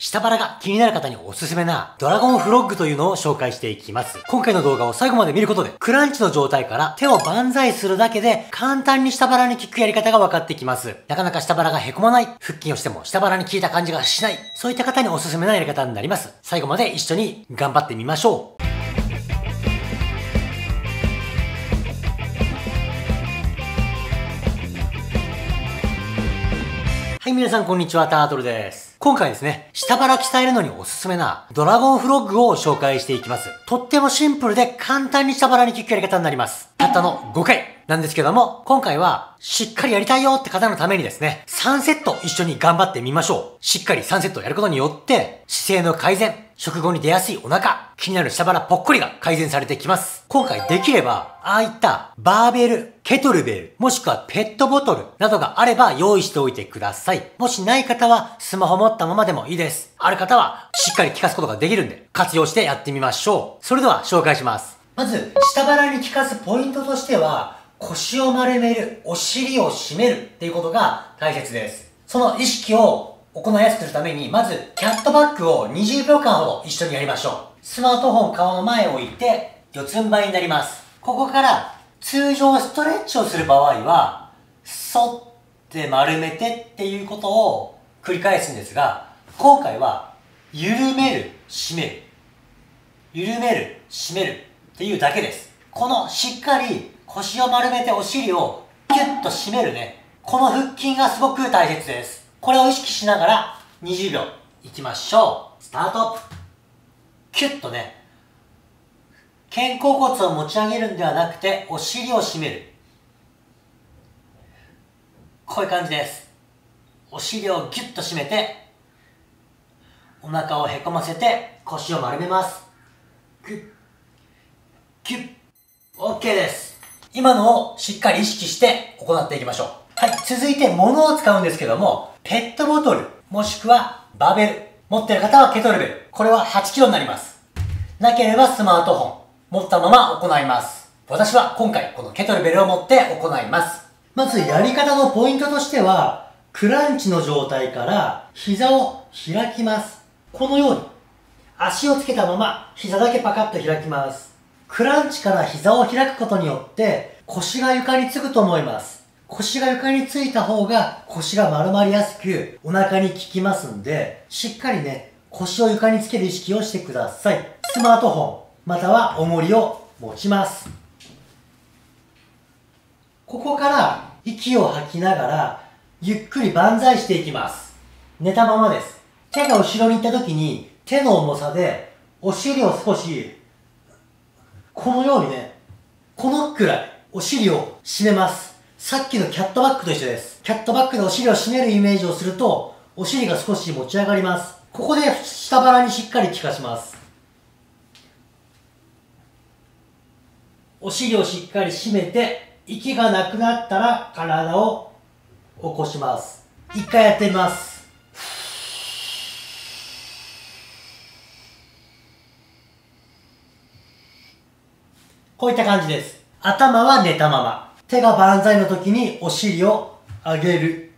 下腹が気になる方におすすめなドラゴンフロッグというのを紹介していきます。今回の動画を最後まで見ることで、クランチの状態から手を万歳するだけで簡単に下腹に効くやり方が分かってきます。なかなか下腹が凹まない、腹筋をしても下腹に効いた感じがしない、そういった方におすすめなやり方になります。最後まで一緒に頑張ってみましょう。はい、皆さんこんにちは、タートルです。今回ですね、下腹鍛えるのにおすすめなドラゴンフロッグを紹介していきます。とってもシンプルで簡単に下腹に効くやり方になります。たったの5回なんですけども、今回はしっかりやりたいよって方のためにですね、3セット一緒に頑張ってみましょう。しっかり3セットやることによって、姿勢の改善、食後に出やすいお腹、気になる下腹ぽっこりが改善されてきます。今回できれば、ああいったバーベル、ケトルベル、もしくはペットボトルなどがあれば用意しておいてください。もしない方はスマホ持ったままでもいいです。ある方はしっかり効かすことができるんで活用してやってみましょう。それでは紹介します。まず、下腹に効かすポイントとしては、腰を丸める、お尻を締めるっていうことが大切です。その意識を行いやすくするために、まず、キャットバックを20秒間ほど一緒にやりましょう。スマートフォン顔の前を置いて、四つん這いになります。ここから、通常ストレッチをする場合は、反って丸めてっていうことを繰り返すんですが、今回は、緩める、締める。緩める、締めるっていうだけです。このしっかり腰を丸めてお尻をキュッと締めるね。この腹筋がすごく大切です。これを意識しながら20秒いきましょう。スタート。キュッとね、肩甲骨を持ち上げるんではなくて、お尻を締める。こういう感じです。お尻をギュッと締めて、お腹をへこませて、腰を丸めます。ギュッ、ギュッ、OK です。今のをしっかり意識して行っていきましょう。はい、続いて物を使うんですけども、ペットボトル、もしくはバベル、持ってる方はケトルベル、これは 8kg になります。なければスマートフォン、持ったまま行います。私は今回このケトルベルを持って行います。まずやり方のポイントとしては、クランチの状態から膝を開きます。このように、足をつけたまま膝だけパカッと開きます。クランチから膝を開くことによって腰が床につくと思います。腰が床についた方が腰が丸まりやすくお腹に効きますんで、しっかりね、腰を床につける意識をしてください。スマートフォン、または重りを持ちます。ここから息を吐きながらゆっくり万歳していきます。寝たままです。手が後ろに行った時に手の重さでお尻を少しこのようにね、このくらいお尻を締めます。さっきのキャットバックと一緒です。キャットバックでお尻を締めるイメージをすると、お尻が少し持ち上がります。ここで下腹にしっかり効かします。お尻をしっかり締めて、息がなくなったら体を起こします。一回やってみます。こういった感じです。頭は寝たまま。手が万歳の時にお尻を上げる。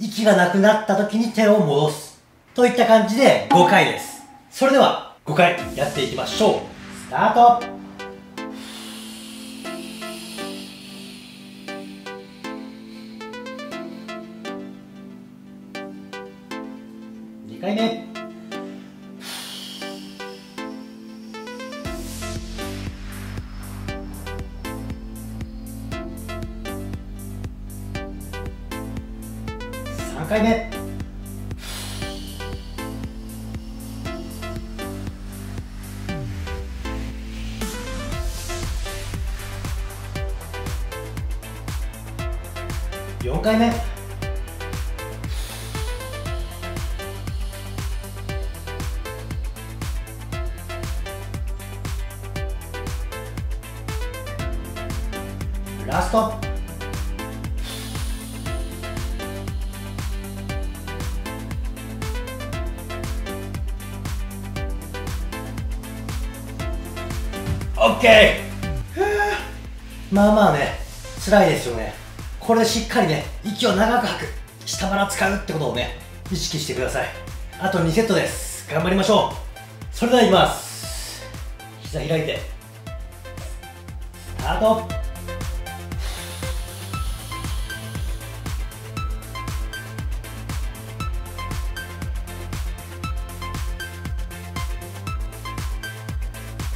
息がなくなった時に手を戻す。といった感じで5回です。それでは5回やっていきましょう。スタート2回目回目。4回目。OK! まあまあね、辛いですよね。これでしっかりね、息を長く吐く。下腹使うってことをね、意識してください。あと2セットです頑張りましょうそれではいきます膝開いてスタート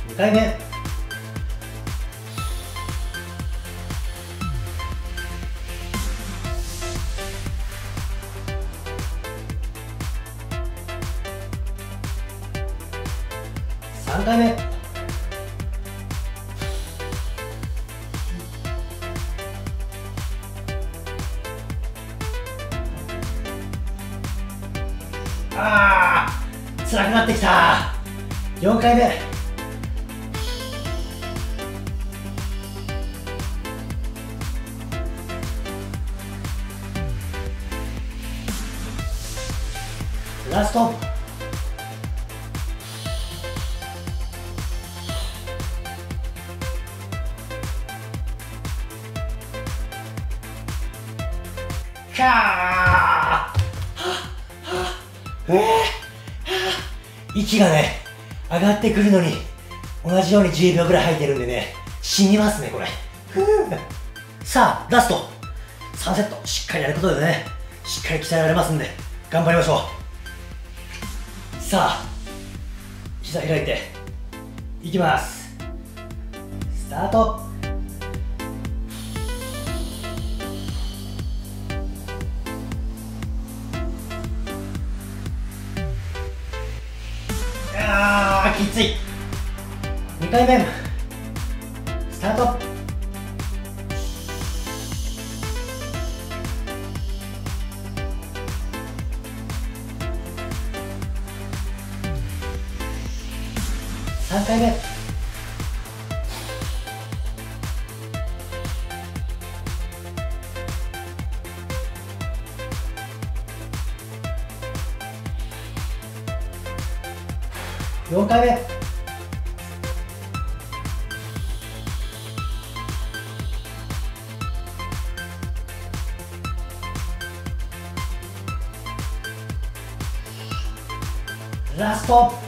2回目3回目あー辛くなってきた。4回目。ラスト。キャーえー、息がね上がってくるのに同じように10秒ぐらい吐いてるんでね死にますねこれ。さあラスト。3セット。しっかりやることでね。しっかり鍛えられますんで頑張りましょう。さあ膝開いて。いきます。スタート。きつい。2回目。スタート。3回目。4回目ラスト。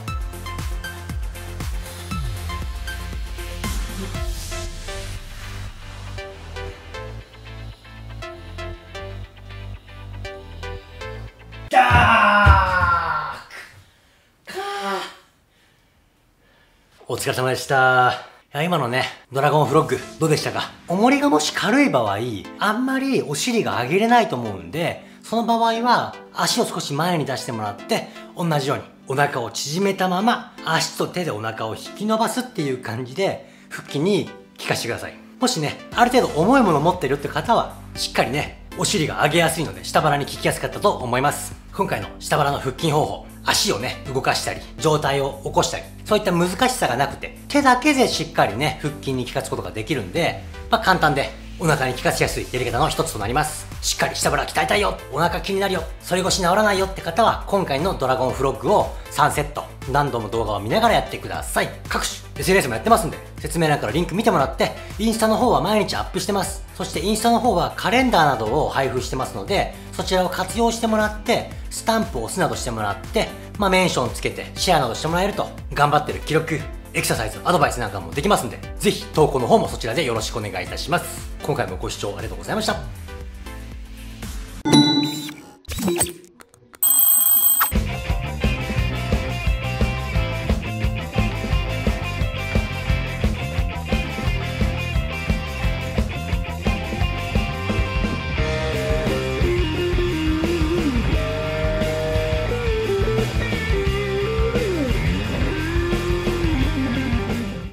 お疲れ様でした。いや、今のね、ドラゴンフロッグ、どうでしたか？重りがもし軽い場合、あんまりお尻が上げれないと思うんで、その場合は、足を少し前に出してもらって、同じように、お腹を縮めたまま、足と手でお腹を引き伸ばすっていう感じで、腹筋に効かしてください。もしね、ある程度重いもの持ってるって方は、しっかりね、お尻が上げやすいので、下腹に効きやすかったと思います。今回の下腹の腹筋方法、足をね、動かしたり、上体を起こしたり、そういった難しさがなくて、手だけでしっかりね、腹筋に効かすことができるんで、まあ簡単で、お腹に効かせやすいやり方の一つとなります。しっかり下腹鍛えたいよお腹気になるよ反り腰治らないよって方は、今回のドラゴンフロッグを3セット、何度も動画を見ながらやってください。各種 SNS もやってますんで、説明欄からリンク見てもらって、インスタの方は毎日アップしてます。そしてインスタの方はカレンダーなどを配布してますので、そちらを活用してもらって、スタンプを押すなどしてもらって、まあ、メンションつけてシェアなどしてもらえると、頑張ってる記録、エクササイズ、アドバイスなんかもできますんで、ぜひ投稿の方もそちらでよろしくお願いいたします。今回もご視聴ありがとうございました。